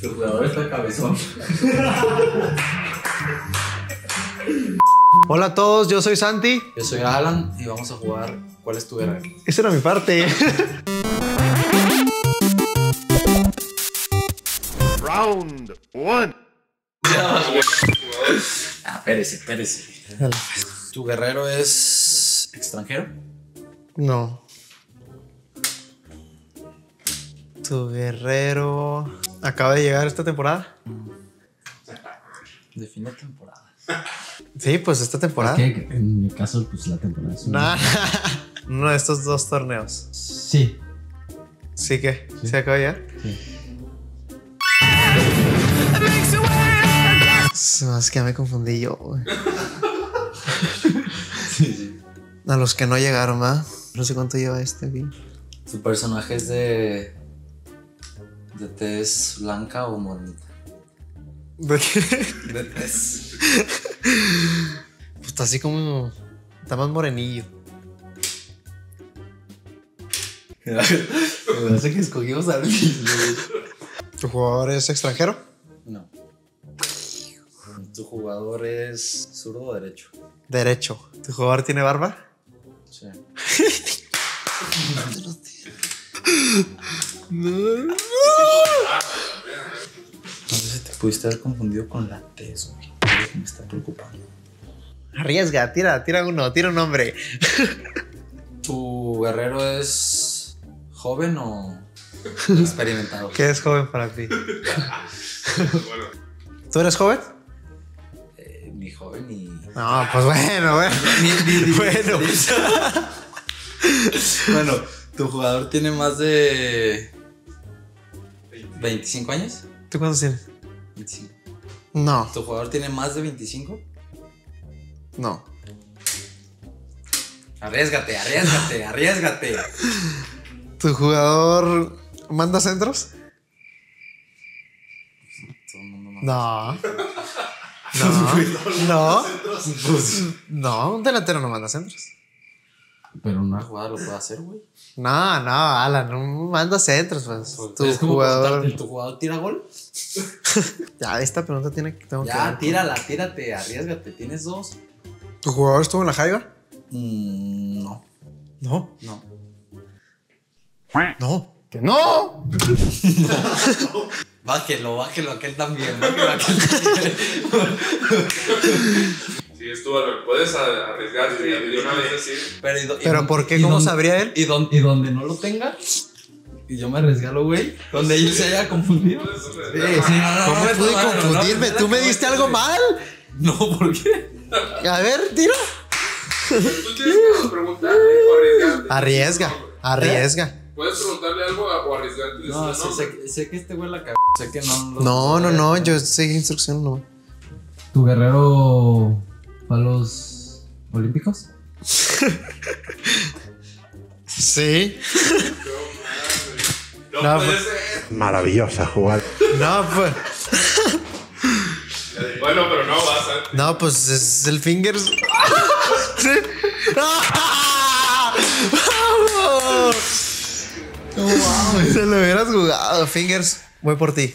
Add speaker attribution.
Speaker 1: Tu jugador está cabezón.
Speaker 2: Hola a todos, yo soy Santi.
Speaker 1: Yo soy Alan y vamos a jugar ¿Cuál es tu guerrero?
Speaker 2: Esa era mi parte.
Speaker 3: Round one.
Speaker 1: Ah, espérese, espérese. ¿Tu guerrero es extranjero?
Speaker 2: No. Tu guerrero acaba de llegar esta temporada.
Speaker 1: Define temporada.
Speaker 2: Sí, pues esta temporada.
Speaker 4: Que en mi caso, pues la temporada es una-
Speaker 2: Uno de estos dos torneos.
Speaker 4: Sí.
Speaker 2: Sí que, ¿se acaba de llegar?
Speaker 4: Sí.
Speaker 2: Es que me confundí yo. güey.
Speaker 1: Sí, sí.
Speaker 2: A los que no llegaron, ¿va? No sé cuánto lleva este, güey.
Speaker 1: ¿Tu personaje es de. De tez blanca o morenita?
Speaker 2: ¿De qué?
Speaker 1: De tez.
Speaker 2: Pues está así como. Está más morenillo.
Speaker 1: Me parece que escogimos al mismo.
Speaker 2: ¿Tu jugador es extranjero?
Speaker 1: No. ¿Tu jugador es zurdo o derecho?
Speaker 2: Derecho. ¿Tu jugador tiene barba?
Speaker 1: Sí. No te pudiste haber confundido con la tez, güey. Me está preocupando.
Speaker 2: Arriesga, tira, tira uno, tira un nombre.
Speaker 1: ¿Tu guerrero es joven o experimentado?
Speaker 2: ¿Qué es joven para ti? ¿Tú eres joven?
Speaker 1: Eh, ni joven ni.
Speaker 2: No, pues bueno, bueno.
Speaker 1: Ni- ni- ni-
Speaker 2: Bueno.
Speaker 1: bueno, ¿tu jugador tiene más de 25 años?
Speaker 2: ¿Tú cuántos tienes?
Speaker 1: 25.
Speaker 2: No,
Speaker 1: ¿Tu jugador tiene más de 25?
Speaker 2: no.
Speaker 1: Arriesgate, arriesgate, arriesgate.
Speaker 2: ¿Tu jugador manda centros? No. No. No. No, un delantero no manda centros.
Speaker 4: Pero
Speaker 1: Una
Speaker 4: no.
Speaker 1: jugada lo puede hacer, güey.
Speaker 2: No, no, Alan, no manda centros, pues. Tu
Speaker 1: Es como
Speaker 2: jugador.
Speaker 1: ¿Tu jugador tira gol?
Speaker 2: Ya, esta pregunta tiene que. Tengo que
Speaker 1: Ya, tírala, tírate, arriesgate. ¿Tienes dos?
Speaker 2: ¿Tu jugador estuvo en la Jaiba?
Speaker 1: Mm, no,
Speaker 2: No.
Speaker 1: no.
Speaker 2: No. ¡Que no!
Speaker 1: Bájelo, bájelo, aquel también. Bájelo, aquel también.
Speaker 5: Puedes a- arriesgarte y de una vez decir.
Speaker 1: Pero, y do- y
Speaker 2: ¿Pero
Speaker 1: don-
Speaker 2: por qué? ¿Cómo
Speaker 1: don-
Speaker 2: sabría él?
Speaker 1: Y, don- y donde no lo tenga, y yo me arriesgalo, güey. Donde él se haya confundido. no, no,
Speaker 2: ¿Cómo
Speaker 1: no,
Speaker 2: pude
Speaker 1: no, no, no,
Speaker 2: confundirme?
Speaker 1: no,
Speaker 2: ¿Tú me
Speaker 1: no,
Speaker 2: diste
Speaker 1: no,
Speaker 2: algo
Speaker 1: no,
Speaker 2: mal?
Speaker 1: No, ¿por qué?
Speaker 2: A ver, tira.
Speaker 5: Tú tienes que preguntarle o.
Speaker 2: Arriesga, arriesga.
Speaker 5: Puedes preguntarle algo o arriesgarte.
Speaker 1: No, sí, sé, sé que este güey la cagó. Sé que no. lo-
Speaker 2: No, no, no, yo seguí instrucción, no.
Speaker 4: ¿Tu guerrero fue a los Olímpicos?
Speaker 2: Sí.
Speaker 5: No,
Speaker 2: No,
Speaker 5: puede
Speaker 2: pues-
Speaker 5: ser.
Speaker 3: Maravillosa jugada.
Speaker 2: No, pues.
Speaker 5: Bueno, pero no vas a.
Speaker 2: No, pues es el fingers. Sí. ¡Ah! ¡Vamos! Se lo hubieras jugado, fingers. Voy por ti.